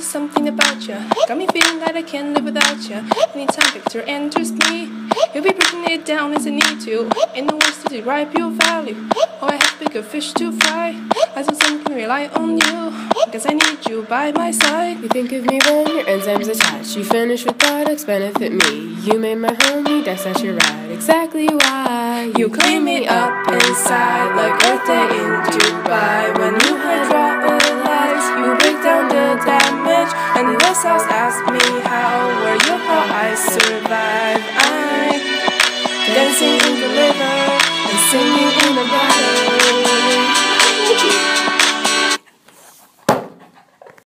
Got me feeling that I can't live without you. Anytime picture enters me, you'll be breaking it down as I need to. In the words to describe your value. Oh, I have bigger fish to fry. I still can rely on you. Cause I need you by my side. You think of me when your enzymes attach. You finish with products benefit me. You made my homie, that's not your right. Exactly why you clean me up inside like damage. And the cells ask me how were you, how I survive. I'm dancing in the river and singing in the water.